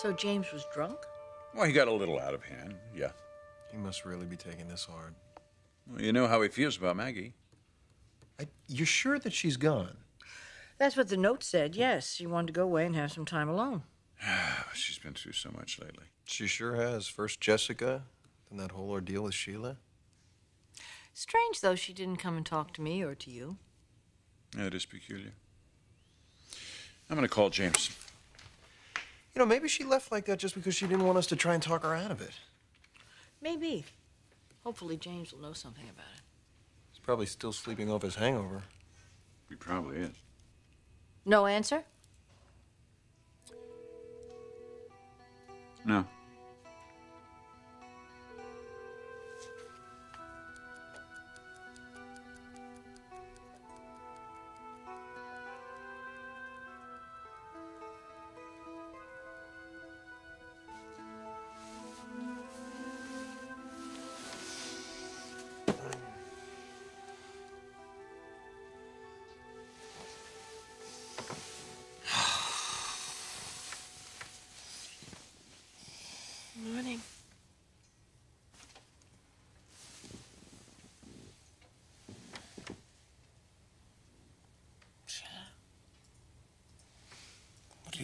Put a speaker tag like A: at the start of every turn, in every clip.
A: So James was drunk?
B: Well, he got a little out of hand, yeah.
C: He must really be taking this hard.
B: Well, you know how he feels about Maggie.
C: I, you're sure that she's gone?
A: That's what the note said, yes. She wanted to go away and have some time alone.
B: She's been through so much lately.
C: She sure has. First Jessica, then that whole ordeal with Sheila.
A: Strange, though, she didn't come and talk to me or to you.
B: Yeah, it is peculiar. I'm going to call James.
C: You know, maybe she left like that just because she didn't want us to try and talk her out of it.
A: Maybe. Hopefully, James will know something about it.
C: He's probably still sleeping off his hangover.
B: He probably is.
A: No answer?
B: No.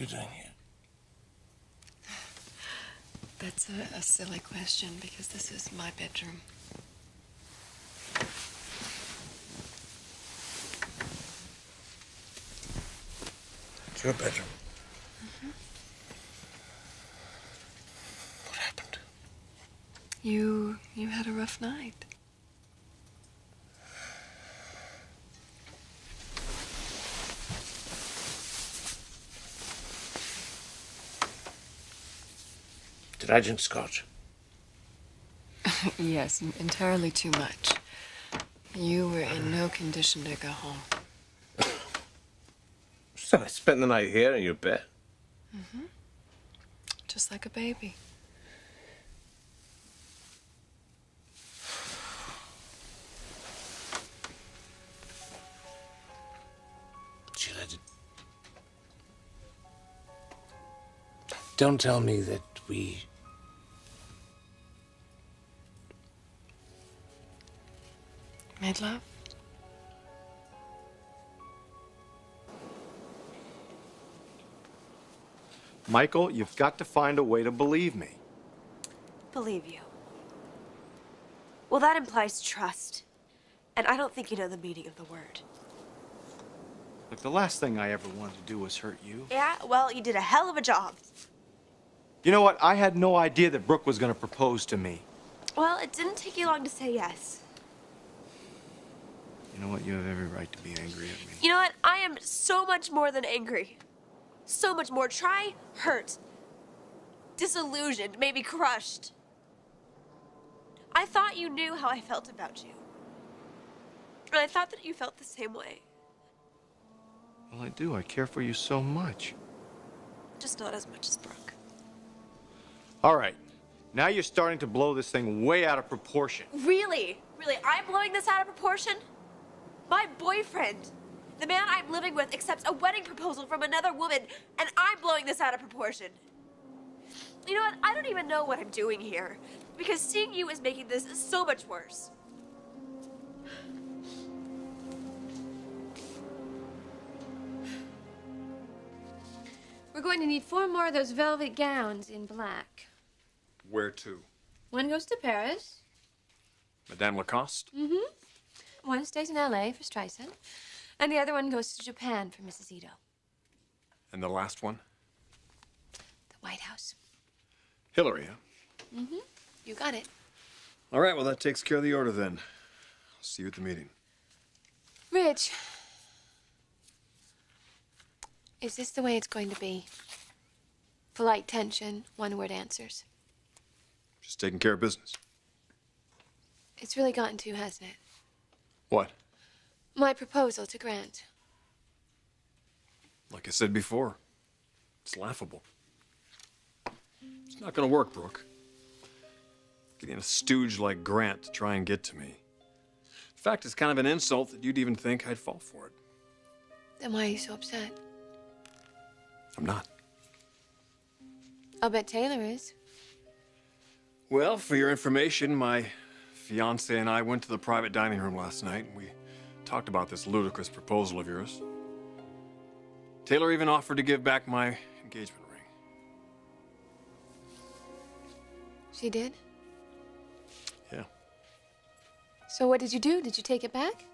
D: You doing here?
E: That's a, a silly question because this is my bedroom.
D: It's your bedroom. Mm-hmm. What happened?
E: You you had a rough night.
D: Did I drink scotch?
E: yes, entirely too much. You were in no condition to go home.
D: So I spent the night here in your bed. Mm-hmm.
E: Just like a baby.
D: Sheila, did... Don't tell me that we.
E: Made love?
F: Michael, you've got to find a way to believe me.
G: Believe you. Well, that implies trust. And I don't think you know the meaning of the word.
F: Look, the last thing I ever wanted to do was hurt you.
G: Yeah, well, you did a hell of a job.
F: You know what? I had no idea that Brooke was going to propose to me.
G: Well, it didn't take you long to say yes.
F: You know what? You have every right to be angry at me.
G: You know what? I am so much more than angry. So much more. Try hurt, disillusioned, maybe crushed. I thought you knew how I felt about you. And I thought that you felt the same way.
F: Well, I do. I care for you so much.
G: Just not as much as Brooke.
F: All right. Now you're starting to blow this thing way out of proportion.
G: Really? Really? I'm blowing this out of proportion? My boyfriend, the man I'm living with, accepts a wedding proposal from another woman, and I'm blowing this out of proportion. You know what? I don't even know what I'm doing here, because seeing you is making this so much worse.
H: We're going to need four more of those velvet gowns in black.
F: Where to?
H: One goes to Paris.
F: Madame Lacoste?
H: Mm-hmm. One stays in L.A. for Streisand. And the other one goes to Japan for Mrs. Ito.
F: And the last one?
H: The White House.
F: Hillary, huh?
H: Mm-hmm. You got it.
C: All right, well, that takes care of the order then. I'll see you at the meeting.
H: Ridge. Is this the way it's going to be? Polite tension, one word answers.
C: Just taking care of business.
H: It's really gotten to, hasn't it?
C: What?
H: My proposal to Grant.
C: Like I said before, it's laughable. It's not gonna work, Brooke. Getting a stooge like Grant to try and get to me. In fact, it's kind of an insult that you'd even think I'd fall for it.
H: Then why are you so upset?
C: I'm not.
H: I'll bet Taylor is.
C: Well, for your information, my fiance and I went to the private dining room last night. and We talked about this ludicrous proposal of yours. Taylor even offered to give back my engagement ring.
H: She did?
C: Yeah.
H: So what did you do? Did you take it back?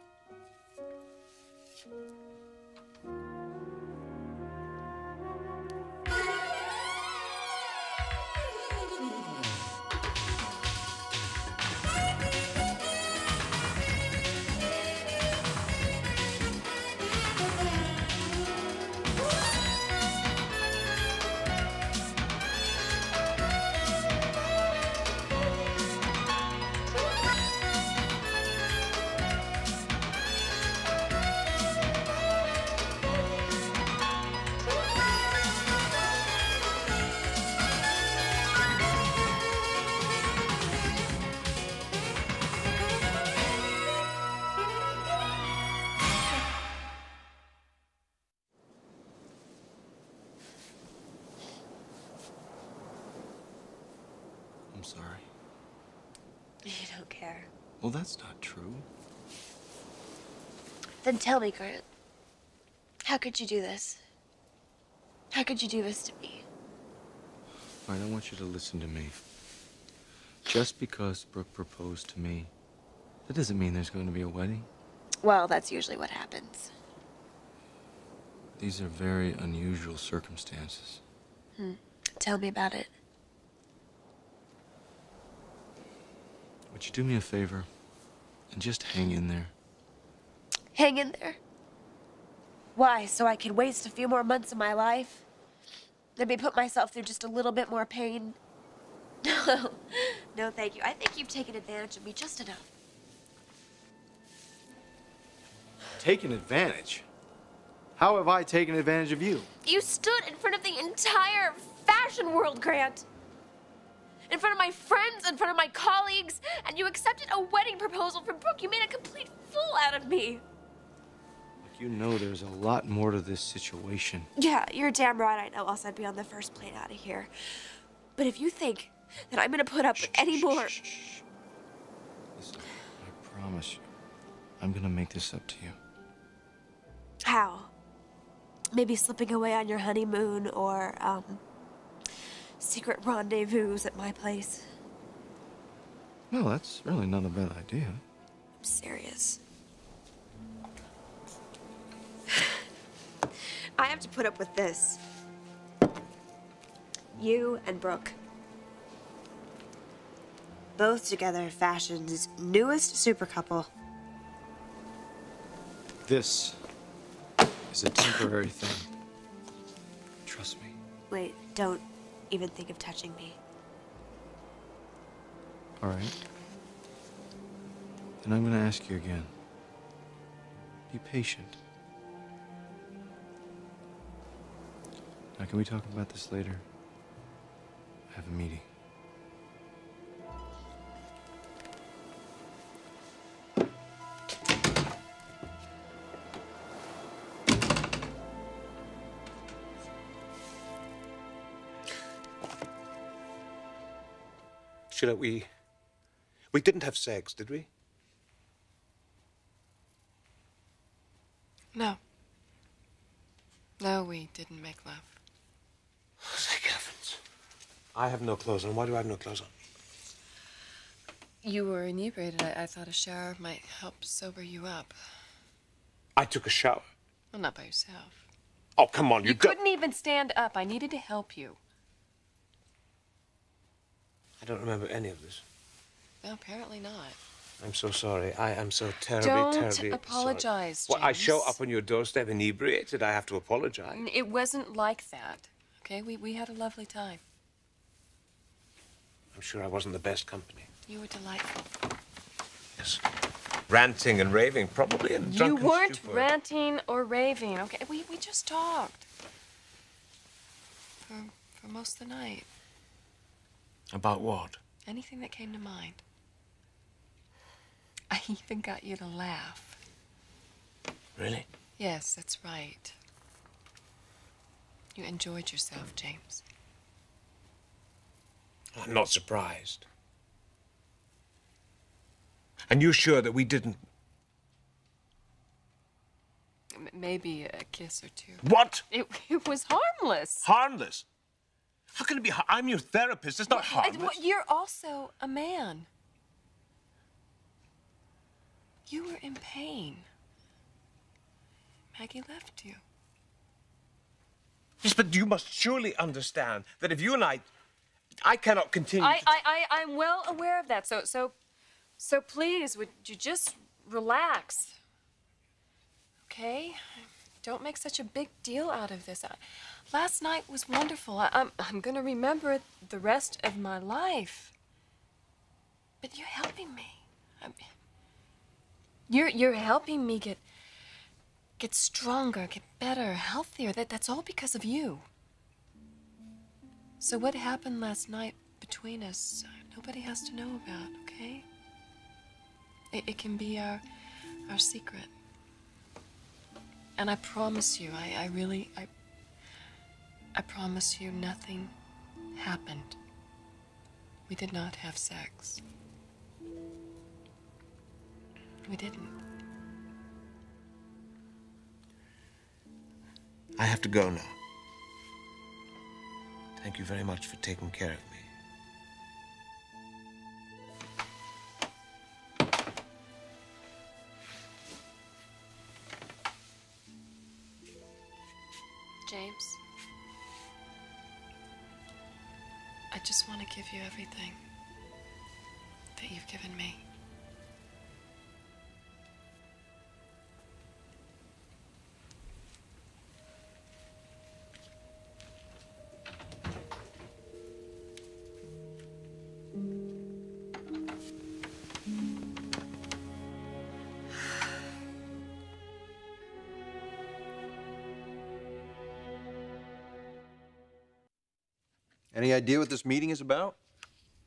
C: Well, that's not true.
G: Then tell me, Grant. How could you do this? How could you do this to me?
I: All right, I want you to listen to me. Just because Brooke proposed to me, that doesn't mean there's going to be a wedding.
G: Well, that's usually what happens.
I: These are very unusual circumstances.
G: Hmm. Tell me about it.
I: Would you do me a favor and just hang in there?
G: Hang in there. Why? So I can waste a few more months of my life? Maybe put myself through just a little bit more pain? No, no, thank you. I think you've taken advantage of me just enough.
F: Taken advantage? How have I taken advantage of you?
G: You stood in front of the entire fashion world, Grant. In front of my friends, in front of my colleagues, and you accepted a wedding proposal from Brooke. You made a complete fool out of me.
I: Look, you know there's a lot more to this situation.
G: Yeah, you're damn right I know, else I'd be on the first plane out of here. But if you think that I'm gonna put up with any more.
I: Listen, I promise you, I'm gonna make this up to you.
G: How? Maybe slipping away on your honeymoon or, um, secret rendezvous at my place.
I: No, that's really not a bad idea.
G: I'm serious. I have to put up with this. You and Brooke. Both together, fashion's newest super couple.
I: This is a temporary thing. Trust me.
G: Wait, don't even think of touching me.
I: All right. Then I'm going to ask you again. Be patient. Now, can we talk about this later? I have a meeting.
D: Sheila, we. We didn't have sex, did we?
E: No. No, we didn't make love.
D: Oh, Thank heavens. I have no clothes on. Why do I have no clothes on?
E: You were inebriated. I, I thought a shower might help sober you up.
D: I took a shower.
E: Well, not by yourself.
D: Oh, come on, you,
E: You couldn't even stand up. I needed to help you.
D: I don't remember any of this.
E: No, apparently not.
D: I'm so sorry. I am so terribly,
E: Don't
D: terribly sorry.
E: apologize,
D: Well, I show up on your doorstep inebriated. I have to apologize.
E: It wasn't like that. Okay, we, we had a lovely time.
D: I'm sure I wasn't the best company.
E: You were delightful.
D: Yes. Ranting and raving, probably in
E: You weren't
D: stupor.
E: ranting or raving, okay? We, we just talked. For, for most of the night.
D: About what?
E: Anything that came to mind. I even got you to laugh.
D: Really?
E: Yes, that's right. You enjoyed yourself, James.
D: I'm not surprised. And you're sure that we didn't.
E: M- maybe a kiss or two.
D: What?
E: It, it was harmless.
D: Harmless? How can it be? har- I'm your therapist. It's not hard.
E: well, You're also a man. You were in pain. Maggie left you.
D: Yes, but you must surely understand that if you and I. I cannot continue.
E: I, I, I, I'm well aware of that. So, so, so please, would you just relax? Okay? Don't make such a big deal out of this. I, last night was wonderful. I, I'm, I'm gonna remember it the rest of my life. But you're helping me. I'm, you're, you're helping me get, get stronger, get better, healthier. That, that's all because of you. So what happened last night between us, uh, nobody has to know about, okay? It, it can be our our secret. And I promise you, I, I really I I promise you nothing happened. We did not have sex. We didn't.
D: I have to go now. Thank you very much for taking care of me.
E: I just want to give you everything that you've given me.
J: Any idea what this meeting is about?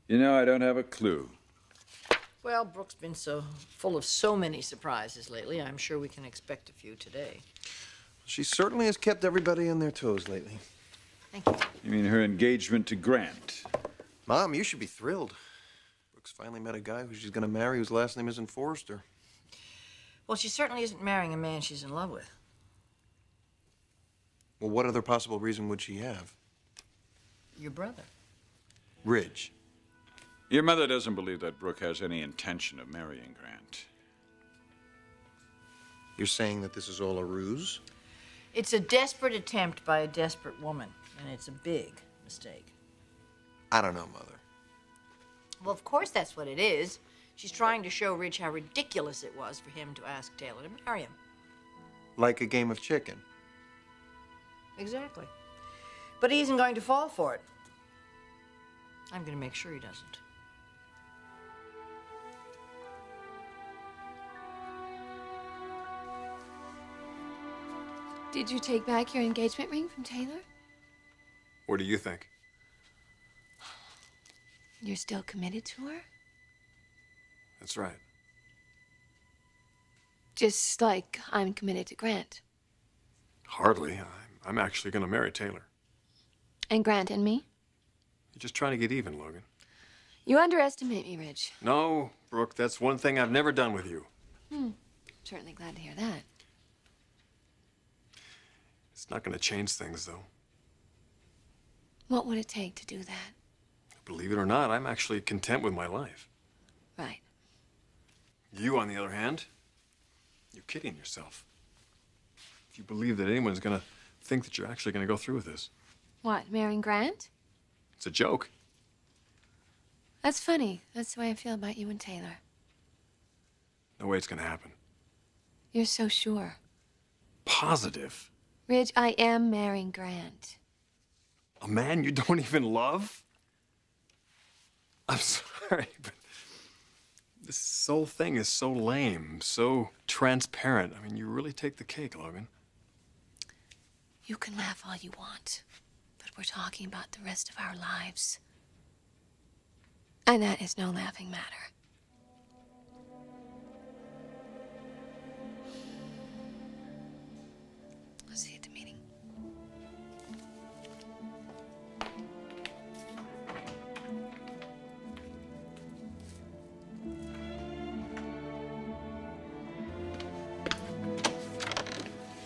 B: You know, I don't have a clue.
A: Well, Brooke's been so full of so many surprises lately. I'm sure we can expect a few today.
J: She certainly has kept everybody on their toes lately.
A: Thank you.
B: You mean her engagement to Grant?
J: Mom, you should be thrilled. Brooke's finally met a guy who she's going to marry whose last name isn't Forrester.
A: Well, she certainly isn't marrying a man she's in love with.
J: Well, what other possible reason would she have?
A: Your brother.
J: Ridge.
B: Your mother doesn't believe that Brooke has any intention of marrying Grant.
J: You're saying that this is all a ruse?
A: It's a desperate attempt by a desperate woman, and it's a big mistake.
J: I don't know, Mother.
A: Well, of course that's what it is. She's trying to show Ridge how ridiculous it was for him to ask Taylor to marry him.
J: Like a game of chicken.
A: Exactly. But he isn't going to fall for it. I'm going to make sure he doesn't.
H: Did you take back your engagement ring from Taylor?
C: What do you think?
H: You're still committed to her?
C: That's right.
H: Just like I'm committed to Grant.
C: Hardly. I'm, I'm actually going to marry Taylor.
H: And Grant and me?
C: You're just trying to get even, Logan.
H: You underestimate me, Ridge.
C: No, Brooke, that's one thing I've never done with you.
H: Hmm. Certainly glad to hear that.
C: It's not going to change things, though.
H: What would it take to do that?
C: Believe it or not, I'm actually content with my life.
H: Right.
C: You, on the other hand, you're kidding yourself. If you believe that anyone's going to think that you're actually going to go through with this,
H: What, marrying Grant?
C: it's a joke.
H: That's funny. That's the way I feel about you and Taylor.
C: No way it's going to happen.
H: You're so sure.
C: Positive.
H: Ridge, I am marrying Grant.
C: A man you don't even love? I'm sorry, but this whole thing is so lame, so transparent. I mean, you really take the cake, Logan.
H: You can laugh all you want, we're talking about the rest of our lives. And that is no laughing matter. I'll see you at the meeting.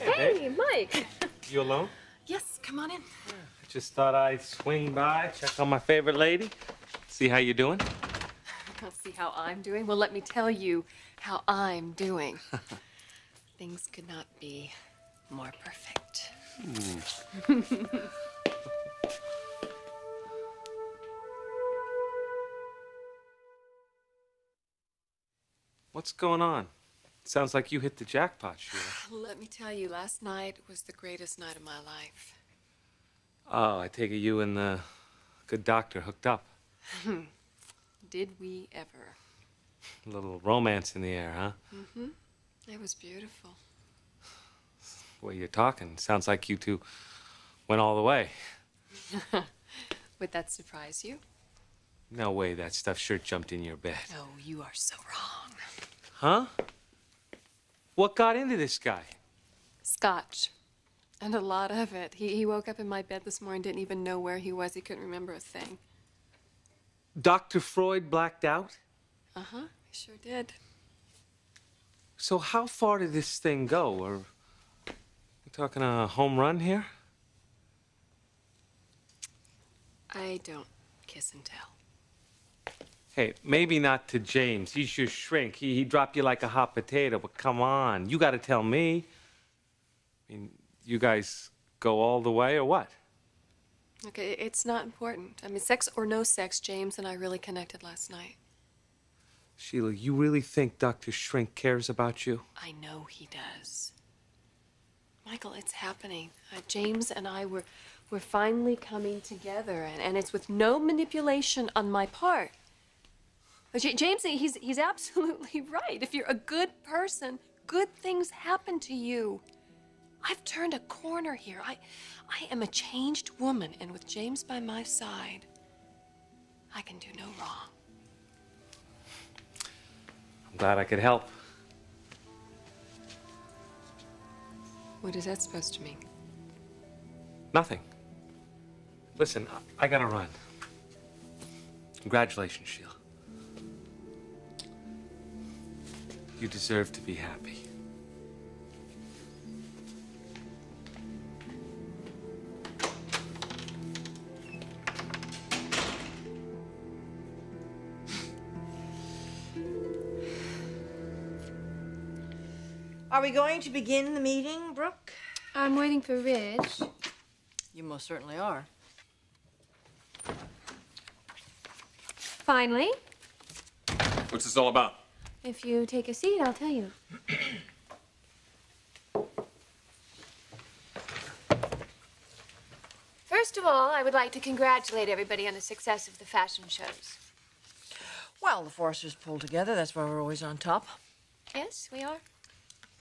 H: Hey, hey Mike.
F: You alone?
E: Yes, come on in.
F: Just thought I'd swing by, check on my favorite lady, see how you're doing.
E: Let's see how I'm doing. Well, let me tell you how I'm doing. Things could not be more perfect.
F: What's going on? Sounds like you hit the jackpot, Sheila.
E: Let me tell you, last night was the greatest night of my life.
F: Oh, I take it you and the good doctor hooked up.
E: Did we ever?
F: A little romance in the air, huh?
E: Mm-hmm. It was beautiful.
F: The way you're talking, sounds like you two went all the way.
E: Would that surprise you?
F: No way that stuff sure jumped in your bed.
E: No, you are so wrong.
F: Huh? What got into this guy?
E: Scotch. And a lot of it. He, he woke up in my bed this morning, didn't even know where he was. He couldn't remember a thing.
F: Dr. Freud blacked out?
E: Uh huh. He sure did.
F: So how far did this thing go? Are we talking a home run here?
E: I don't kiss and tell.
F: Hey, maybe not to James. He's your shrink. He, he dropped you like a hot potato, but come on. You got to tell me. I mean, you guys go all the way or what?
E: Okay, it's not important. I mean, sex or no sex, James and I really connected last night.
F: Sheila, you really think Dr. Shrink cares about you?
E: I know he does. Michael, it's happening. Uh, James and I were, we're finally coming together, and, and it's with no manipulation on my part. Uh, J- James, he's, he's absolutely right. If you're a good person, good things happen to you. I've turned a corner here. I, I am a changed woman, and with James by my side, I can do no wrong.
F: I'm glad I could help.
E: What is that supposed to mean?
F: Nothing. Listen, I, I gotta run. Congratulations, Sheila. You deserve to be happy.
A: Are we going to begin the meeting, Brooke?
H: I'm waiting for Ridge.
A: You most certainly are.
H: Finally,
C: What's this all about?
H: if you take a seat, I'll tell you. First of all, I would like to congratulate everybody on the success of the fashion shows.
A: Well, the Forresters pulled together. That's why we're always on top.
H: Yes, we are.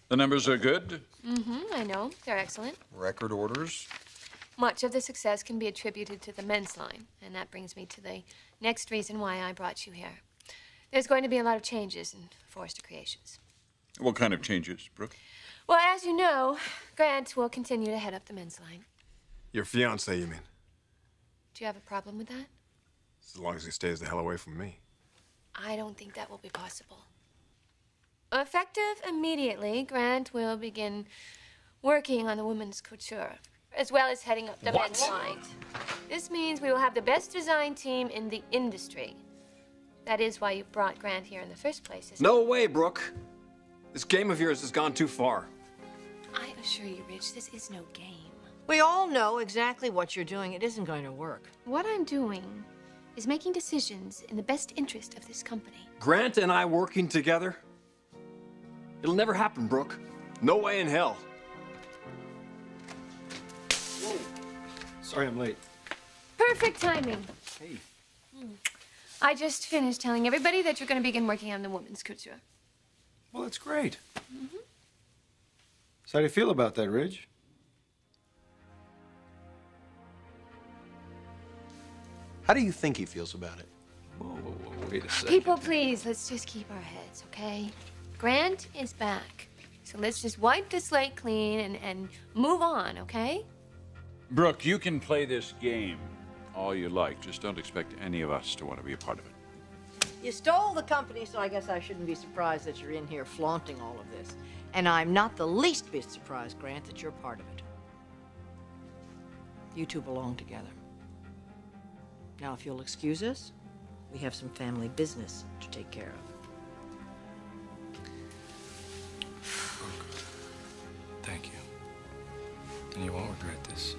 B: The numbers are good.
H: Mm-hmm, I know. They're excellent.
J: Record orders.
H: Much of the success can be attributed to the men's line, and that brings me to the next reason why I brought you here. There's going to be a lot of changes in Forrester Creations.
B: What kind of changes, Brooke?
H: Well, as you know, Grant will continue to head up the men's line.
C: Your fiance, you mean?
H: Do you have a problem with that?
C: As long as he stays the hell away from me.
H: I don't think that will be possible. Effective immediately, Grant will begin working on the women's couture, as well as heading up the
C: What?
H: men's line. This means we will have the best design team in the industry. That is why you brought Grant here in the first place, isn't
C: No way, Brooke. This game of yours has gone too far.
H: I assure you, Ridge, this is no game.
A: We all know exactly what you're doing. It isn't going to work.
H: What I'm doing is making decisions in the best interest of this company.
C: Grant and I working together? It'll never happen, Brooke. No way in hell.
D: Sorry I'm late.
H: Perfect timing.
D: Hey. Hmm.
H: I just finished telling everybody that you're going to begin working on the women's couture.
D: Well, that's great. Mm-hmm. So how do you feel about that, Ridge?
J: How do you think he feels about it?
D: Whoa, whoa, whoa, wait a second.
H: People, please, let's just keep our heads, okay? Grant is back. So let's just wipe the slate clean and, and move on, okay?
B: Brooke, you can play this game all you like. Just don't expect any of us to want to be a part of it.
A: You stole the company, so I guess I shouldn't be surprised that you're in here flaunting all of this. And I'm not the least bit surprised, Grant, that you're part of it. You two belong together. Now, if you'll excuse us, we have some family business to take care of.
I: And you won't regret this.